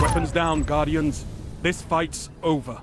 weapons down, Guardians. This fight's over.